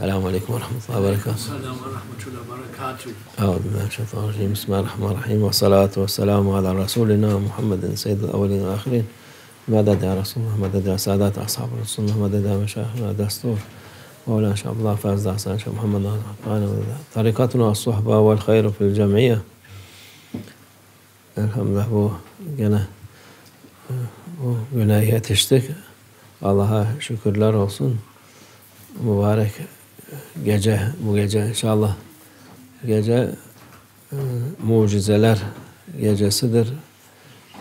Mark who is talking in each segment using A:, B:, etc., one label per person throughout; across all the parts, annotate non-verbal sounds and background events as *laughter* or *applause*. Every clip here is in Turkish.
A: Ve Rahmetullahi ve Berekatuhu.
B: Selam ve rahmetullahi ve berekatuhu.
A: أعوذ بالله من الشيطان الرجيم. بسم الله الرحمن الرحيم. والصلاة والسلام على رسولنا محمد سيد الأولين والآخرين. مدد يا رسول الله؟ مدد يا سادات أصحاب رسول الله مدد يا مشايخنا دستور مولانا شاء الله فاز حسن شاء محمد طريقتنا الصحبة والخير في الجمعية. Elhamdülillah bu gene bu güne yetiştik. Allah'a şükürler olsun. Mübarek gece, bu gece inşallah gece e, mucizeler gecesidir.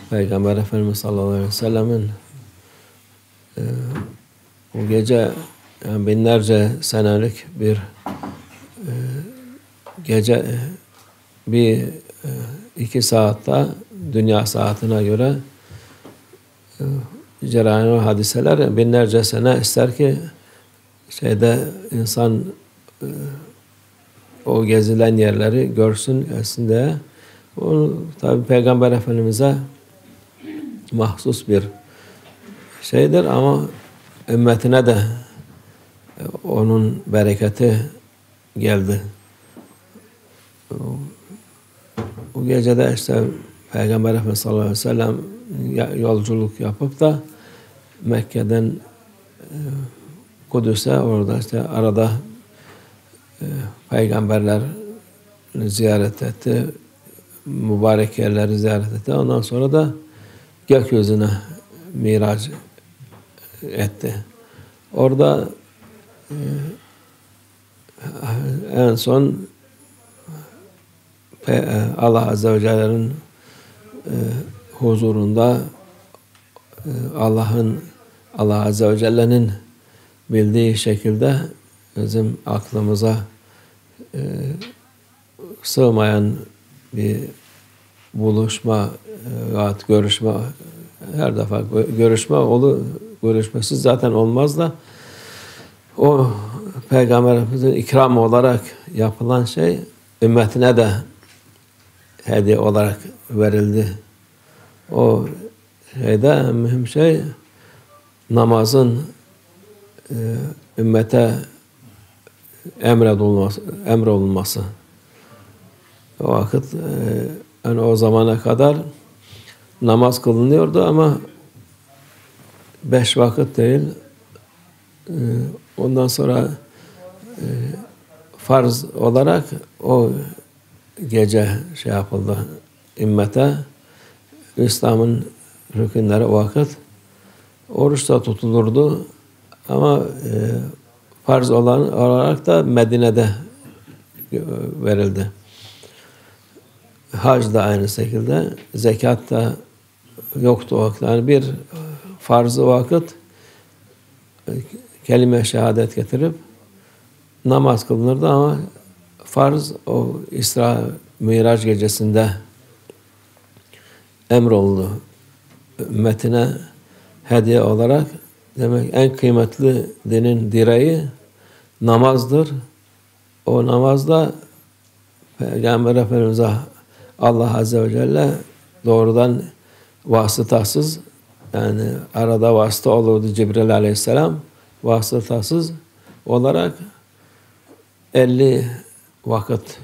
A: Peygamber Efendimiz sallallahu aleyhi ve sellemin e, bu gece yani binlerce senelik bir e, gece e, bir e, iki saatte dünya saatine göre e, cereyan hadiseler binlerce sene ister ki şeyde insan e, o gezilen yerleri görsün gelsin diye. O tabi Peygamber Efendimiz'e mahsus bir şeydir ama ümmetine de e, onun bereketi geldi. O, o gecede işte Peygamber Efendimiz sallallahu aleyhi ve sellem yolculuk yapıp da Mekke'den e, Kudüs'e orada işte arada e, peygamberler ziyaret etti. Mübarek yerleri ziyaret etti. Ondan sonra da gökyüzüne miraç etti. Orada e, en son e, Allah Azze ve Celle'nin e, huzurunda e, Allah'ın Allah Azze ve Celle'nin bildiği şekilde bizim aklımıza e, sığmayan bir buluşma, e, veyahut görüşme her defa gö- görüşme olu görüşmesiz zaten olmaz da o Peygamberimizin ikram olarak yapılan şey ümmetine de hediye olarak verildi. O şeyde mühim şey namazın e, ümmete emredilmesi, emrolunması. O vakit e, yani o zamana kadar namaz kılınıyordu ama beş vakit değil. E, ondan sonra e, farz olarak o gece şey yapıldı ümmete. İslam'ın rükünleri vakit oruç da tutulurdu ama e, farz olan olarak da Medine'de e, verildi. Hac da aynı şekilde, zekat da yoktu o vakit. Yani bir farzı vakit e, kelime şehadet getirip namaz kılınırdı ama farz o İsra Miraç gecesinde emroldu. Ümmetine hediye olarak demek en kıymetli dinin direği namazdır. O namazda Peygamber Efendimiz'e Allah Azze ve Celle doğrudan vasıtasız yani arada vasıta olurdu Cibril Aleyhisselam vasıtasız olarak 50 vakit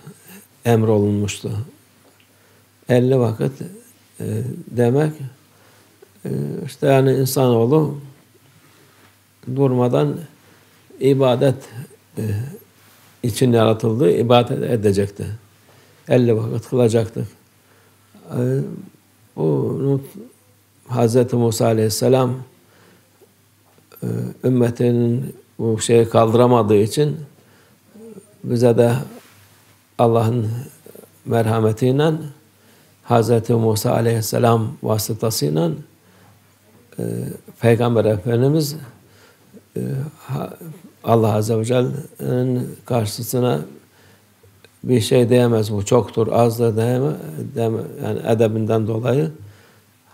A: emrolunmuştu. 50 vakit e, demek e, işte yani insanoğlu durmadan ibadet e, için yaratıldı, ibadet edecekti. 50 vakit kılacaktık. E, Hz. Musa Aleyhisselam e, ümmetinin bu şeyi kaldıramadığı için bize de Allah'ın merhametiyle Hz. Musa Aleyhisselam vasıtasıyla e, Peygamber Efendimiz Allah Azze ve Celle'nin karşısına bir şey diyemez bu çoktur azdır diyeme, deme, yani edebinden dolayı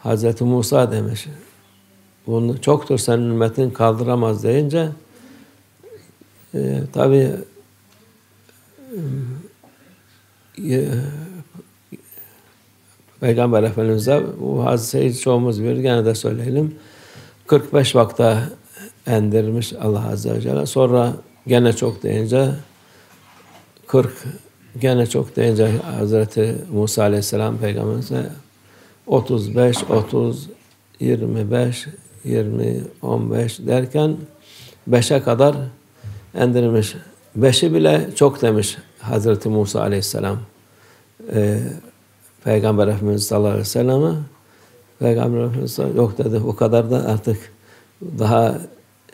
A: Hz. Musa demiş. Bunu çoktur senin ümmetin kaldıramaz deyince e, tabi e, Peygamber Efendimiz'e bu hadiseyi çoğumuz bilir. Gene de söyleyelim. 45 vakta endirmiş Allah Azze ve Celle. Sonra gene çok deyince 40 gene çok deyince Hazreti Musa Aleyhisselam Peygamberimize 35, 30, 25, 20, 15 derken 5'e kadar endirmiş. Beşi bile çok demiş Hazreti Musa Aleyhisselam. Ee, Peygamber Efendimiz sallallahu aleyhi ve sellem'e Peygamber Efendimiz yok dedi bu kadar da artık daha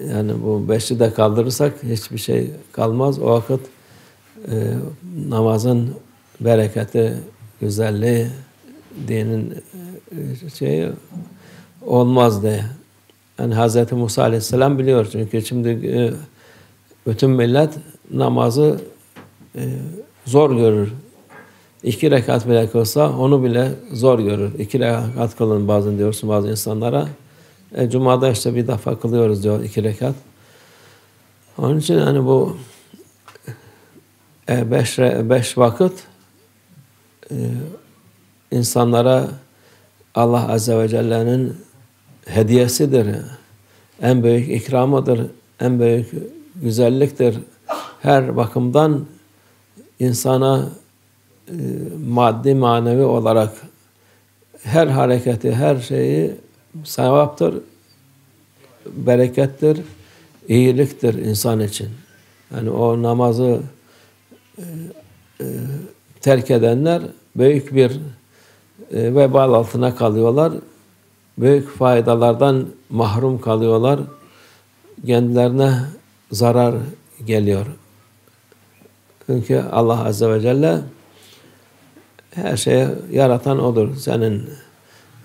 A: yani bu beşi de kaldırırsak hiçbir şey kalmaz. O vakit e, namazın bereketi, güzelliği, dinin e, şeyi olmaz diye. Yani Hz. Musa Aleyhisselam biliyor çünkü şimdi e, bütün millet namazı e, zor görür. İki rekat bile kılsa onu bile zor görür. İki rekat kılın bazen diyorsun bazı insanlara. E, Cuma'da işte bir defa kılıyoruz diyor iki rekat. Onun için hani bu e, beş, beş vakit e, insanlara Allah Azze ve Celle'nin hediyesidir. En büyük ikramıdır. En büyük güzelliktir. Her bakımdan insana e, maddi manevi olarak her hareketi, her şeyi sevaptır, berekettir, iyiliktir insan için. Yani o namazı e, e, terk edenler büyük bir e, vebal altına kalıyorlar. Büyük faydalardan mahrum kalıyorlar. Kendilerine zarar geliyor. Çünkü Allah Azze ve Celle her şeyi yaratan O'dur. Senin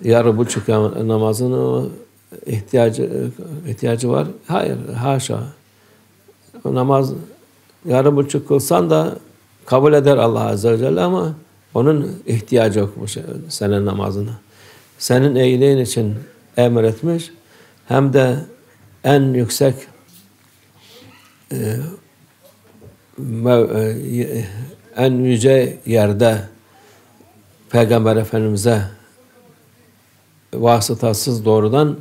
A: yarı buçuk namazını ihtiyacı ihtiyacı var. Hayır, haşa. O namaz yarı buçuk kılsan da kabul eder Allah Azze ve Celle ama onun ihtiyacı yokmuş senin namazına. Senin iyiliğin için emretmiş. Hem de en yüksek e, e, en yüce yerde Peygamber Efendimiz'e vasıtasız doğrudan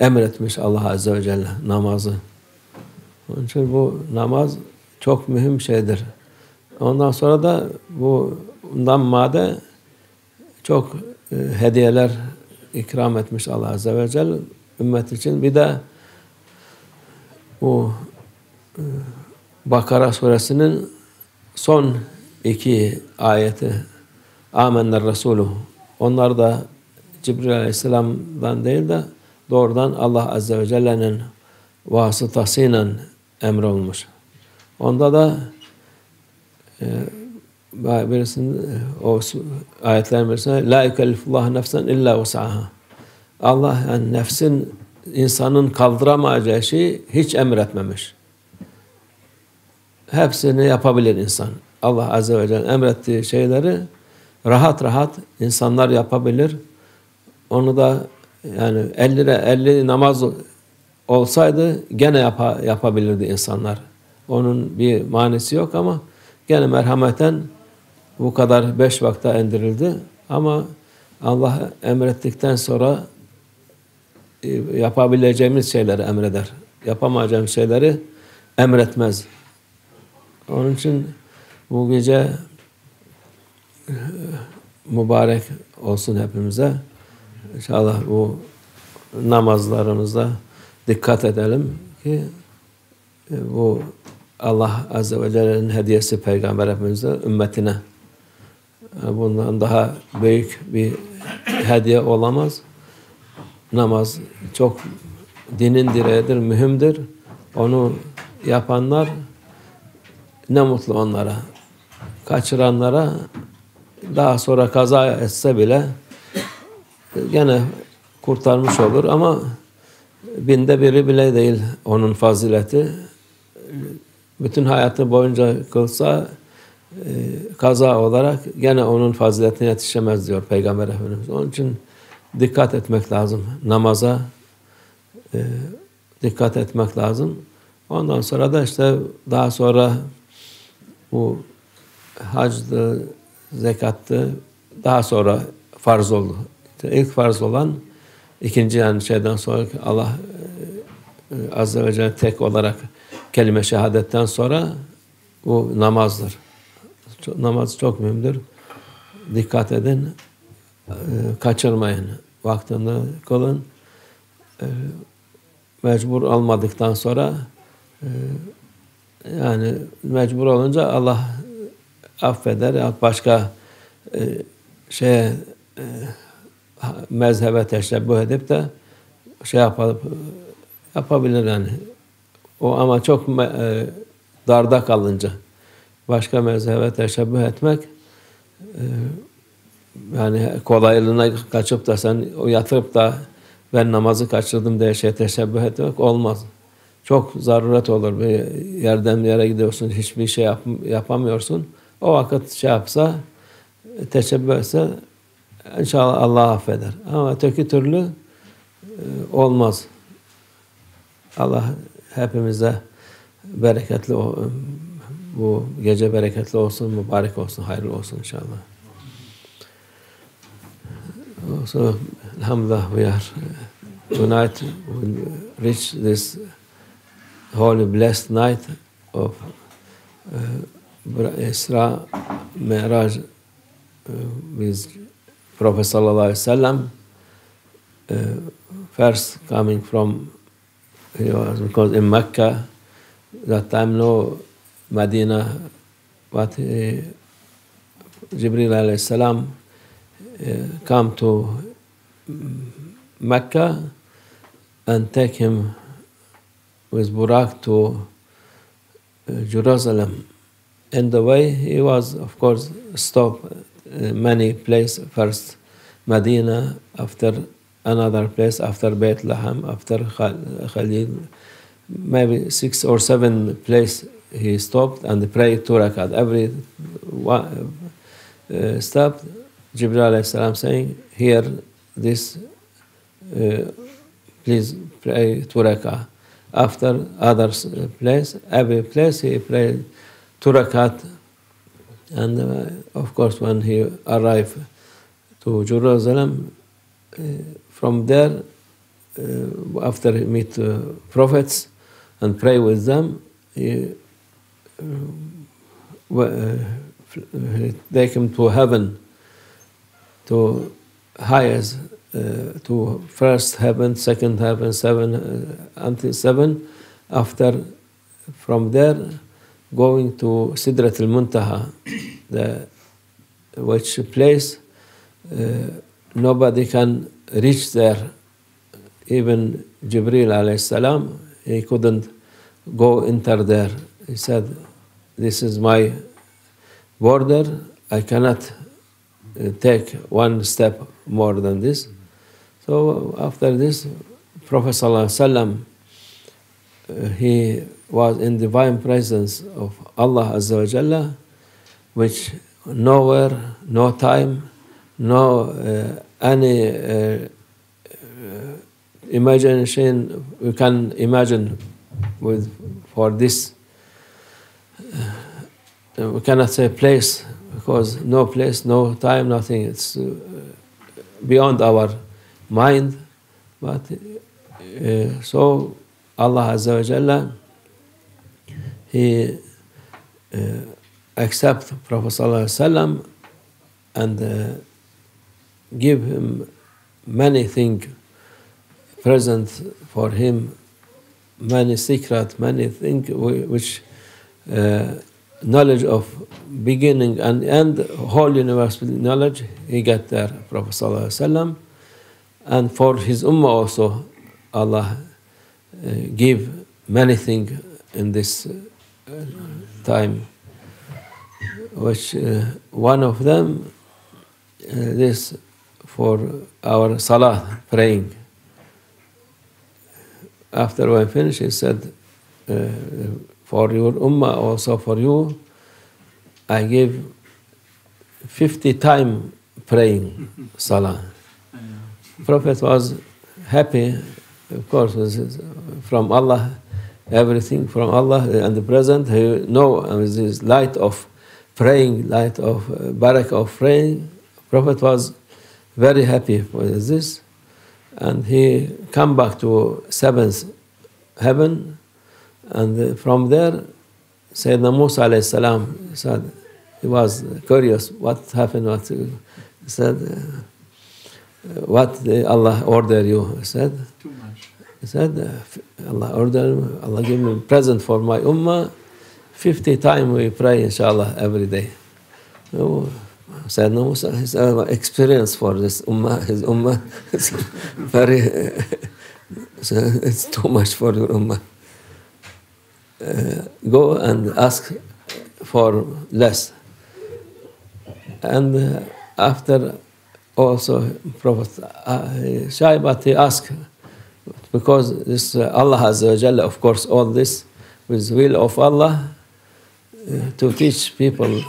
A: emretmiş Allah Azze ve Celle namazı. Onun için bu namaz çok mühim şeydir. Ondan sonra da bu bundan made çok e, hediyeler ikram etmiş Allah Azze ve Celle ümmet için. Bir de bu e, Bakara suresinin son iki ayeti Amenner Resulü. Onlar da Cibril Aleyhisselam'dan değil de doğrudan Allah Azze ve Celle'nin vasıtasıyla emrolmuş. Onda da e, birisinin o ayetlerin birisinde La yükellifullah nefsen illa vus'aha. Allah yani nefsin insanın kaldıramayacağı şeyi hiç emretmemiş. Hepsini yapabilir insan. Allah Azze ve Celle emrettiği şeyleri rahat rahat insanlar yapabilir. Onu da yani 50 50 namaz olsaydı gene yap, yapabilirdi insanlar. Onun bir manisi yok ama gene merhameten bu kadar beş vakta indirildi. Ama Allah emrettikten sonra e, yapabileceğimiz şeyleri emreder. Yapamayacağımız şeyleri emretmez. Onun için bu gece e, mübarek olsun hepimize. İnşallah bu namazlarımızda dikkat edelim ki e, bu Allah Azze ve Celle'nin hediyesi Peygamber Efendimiz'e ümmetine. E, bundan daha büyük bir hediye olamaz. Namaz çok dinin direğidir, mühimdir. Onu yapanlar ne mutlu onlara. Kaçıranlara daha sonra kaza etse bile gene kurtarmış olur ama binde biri bile değil onun fazileti. Bütün hayatı boyunca kılsa e, kaza olarak gene onun faziletine yetişemez diyor Peygamber Efendimiz. Onun için dikkat etmek lazım. Namaza e, dikkat etmek lazım. Ondan sonra da işte daha sonra bu hacdı, zekattı daha sonra farz oldu. İlk farz olan ikinci yani şeyden sonra Allah e, Azze ve Celle tek olarak kelime şehadetten sonra bu namazdır. Çok- Namaz çok mühimdir. Dikkat edin. Ee, kaçırmayın. Vaktini kılın. Ee, mecbur olmadıktan sonra e, yani mecbur olunca Allah affeder başka e, şeye e, mezhebe teşebbüh edip de şey yapıp yapabilir yani. O ama çok e, darda kalınca başka mezhebe teşebbüh etmek e, yani kolaylığına kaçıp da sen yatırıp da ben namazı kaçırdım diye şey teşebbüh etmek olmaz. Çok zaruret olur. Bir yerden bir yere gidiyorsun, hiçbir şey yap, yapamıyorsun. O vakit şey yapsa, teşebbüh etse inşallah Allah affeder. Ama öteki türlü e, olmaz. Allah hepimize bereketli bu gece bereketli olsun, mübarek olsun, hayırlı olsun inşallah. So, Alhamdulillah, we are uh, tonight will reach this holy blessed night of uh, Isra Mi'raj uh, with Prophet Sallallahu Alaihi Wasallam. Uh, first coming from he was because in Mecca that time no Medina, but uh, Jibril alayhi salam uh, come to Mecca and take him with Burak to uh, Jerusalem. In the way, he was, of course, stopped many places. First, Medina, after another place, after Bethlehem, after Khal- Khalil, maybe six or seven places he stopped and prayed two rakat. Every one, uh, stop, Jibril salam saying, here, this, uh, please pray two rakah. After other place, every place he prayed two rakat. And uh, of course, when he arrived to Jerusalem, uh, from there, uh, after he meet uh, prophets and pray with them, he uh, uh, f- take him to heaven, to highest, to first heaven, second heaven, seven until seven. After, from there, going to Sidrat al Muntaha, the which place uh, nobody can reach there. Even Jibril alayhi salam, he couldn't go enter there. He said, "This is my border. I cannot uh, take one step more than this." So after this, Prophet sallallahu alaihi wasallam, uh, he was in divine presence of Allah Azza wa Jalla, which nowhere, no time, no uh, any uh, uh, imagination we can imagine with for this. Uh, we cannot say place because no place, no time, nothing. It's uh, beyond our mind. But uh, so Allah Azza wa Jalla, He uh, accept Prophet Wasallam and uh, give him many things present for him, many secret, many things which uh, knowledge of beginning and end, whole universal knowledge, he got there, Prophet Wasallam. And for his ummah also, Allah uh, give many things in this time, which uh, one of them, uh, this for our salah, praying. After we finished, he said, uh, for your ummah, also for you, I give 50 time praying salah. *laughs* Prophet was happy, of course, from Allah, everything from Allah and the present. He know this light of praying, light of uh, barakah of praying. Prophet was very happy with this, and he come back to seventh heaven And from there, Sayyidina Musa alayhi salam said, he was curious what happened, what he said, uh, what Allah order you? Said. He said, Allah order, Allah give me present for my ummah. 50 times we pray, inshallah, every day. So, said no, Musa, his experience for this ummah, his ummah, is *laughs* very, *laughs* it's too much for your ummah. Uh, go and ask for less. And uh, after also Prophet uh, Shaibat, he asked, because this uh, Allah has of course, all this with will of Allah uh, to teach people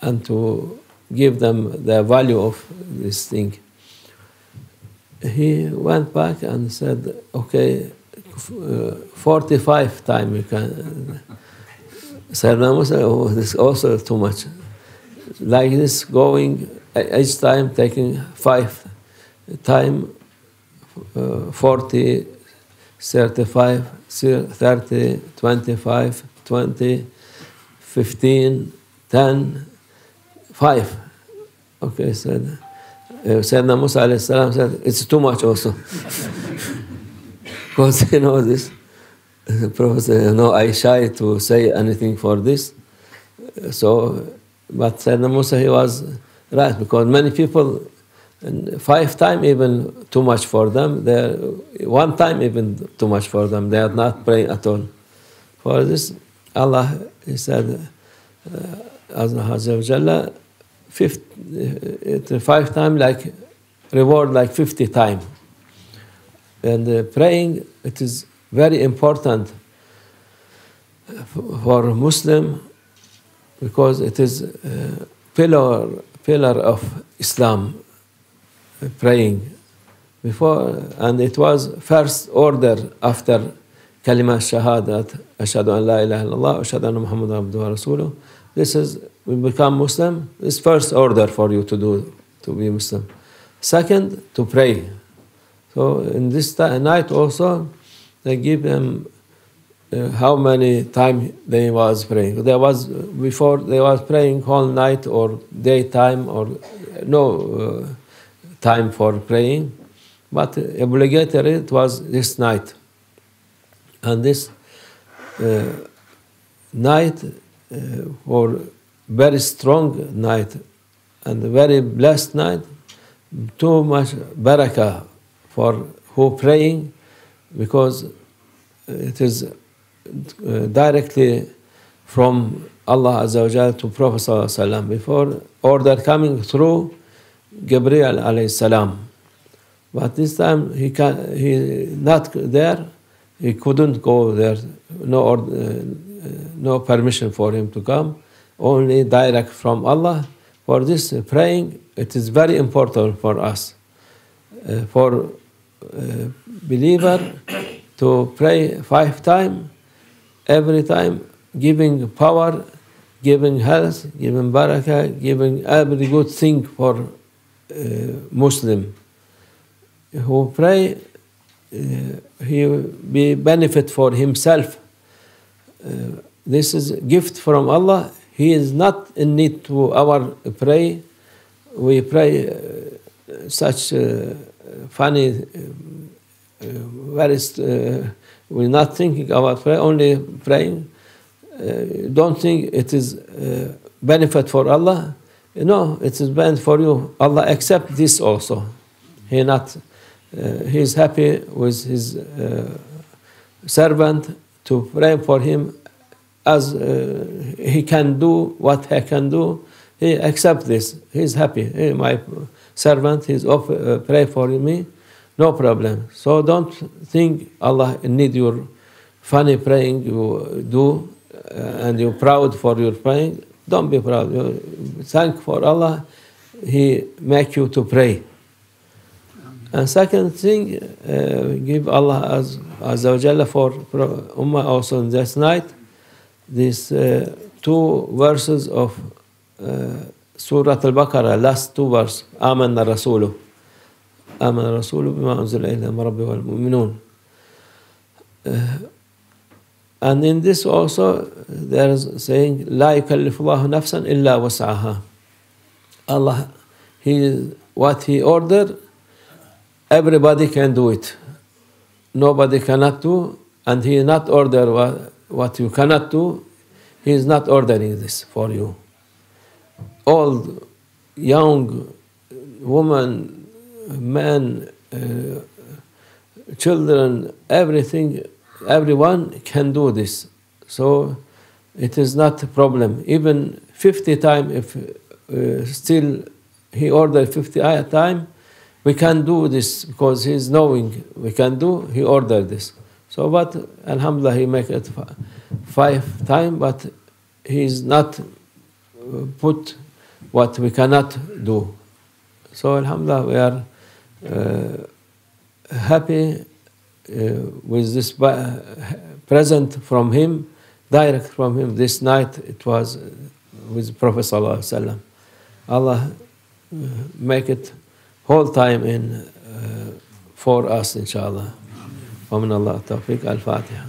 A: and to give them the value of this thing. He went back and said, okay, uh, 45 times you can. Said Musa, oh, this also too much. Like this, going each time taking five time, 40, 35, 30, 25, 20, 15, 10, 5. Okay, said. Uh, Sayyidina Musa said, it's too much also. *laughs* Because you know this. The *laughs* Prophet said, no, I shy to say anything for this. So, but Sayyidina Musa, he was right, because many people, and five time even too much for them. They one time even too much for them. They are not praying at all. For this, Allah, He said, uh, Azza fifth, uh, five time like reward like 50 time. And uh, praying, it is very important for Muslim because it is a pillar, pillar of Islam, uh, praying. Before, and it was first order after kalima shahadat, ashhadu an la ilaha illallah, ashhadu anna Muhammad abduhu rasuluh. This is, we become Muslim, this first order for you to do, to be Muslim. Second, to pray. So in this night also, they give them uh, how many time they was praying. There was before they was praying whole night or daytime or no uh, time for praying, but obligatory it was this night. And this uh, night uh, for very strong night and very blessed night, too much barakah for who praying because it is uh, directly from Allah Azza wa to Prophet Sallallahu Alaihi Wasallam before order coming through Gabriel alayhi salam. But this time he can he not there. He couldn't go there. No or, uh, no permission for him to come. Only direct from Allah. For this praying, it is very important for us. Uh, for uh, believer to pray five times every time, giving power, giving health, giving barakah, giving every good thing for Muslim who pray. Uh, he will be benefit for himself. Uh, this is gift from Allah. He is not in need to our pray. We pray uh, such funny, very. We're not thinking about prayer, only praying. Uh, don't think it is uh, benefit for Allah. No, it is benefit for you. Allah accept this also. He not. Uh, he is happy with his uh, servant to pray for him as uh, he can do what he can do. He accept this. He is happy. My servant, he's off, uh, pray for me. No problem. So don't think Allah need your funny praying you do uh, and you're proud for your praying. Don't be proud. You thank for Allah. He make you to pray. And second thing, uh, give Allah as Azza wa Jalla for pro- Ummah also in this night. These uh, two verses of uh, Surah Al-Baqarah, last two verses. آمن الرسول آمن الرسول بما أنزل إليه من ربه والمؤمنون. Uh, And in this also there is saying لا يكلف الله نفسا إلا وسعها. Allah, he what he ordered, everybody can do it. Nobody cannot do, and he not order what, what you cannot do. He is not ordering this for you. Old, young, woman, men, uh, children, everything, everyone can do this. So it is not a problem. Even 50 times, if uh, still he ordered 50 time, we can do this because he's knowing we can do, he ordered this. So but Alhamdulillah he make it five time, but he's not uh, put what we cannot do. So Alhamdulillah we are uh, happy with this ba- present from him, direct from him. This night it was uh, with Prophet Sallallahu Alaihi Wasallam. Allah uh, make it whole time in uh, for us inshallah. ومن الله التوفيق الفاتحة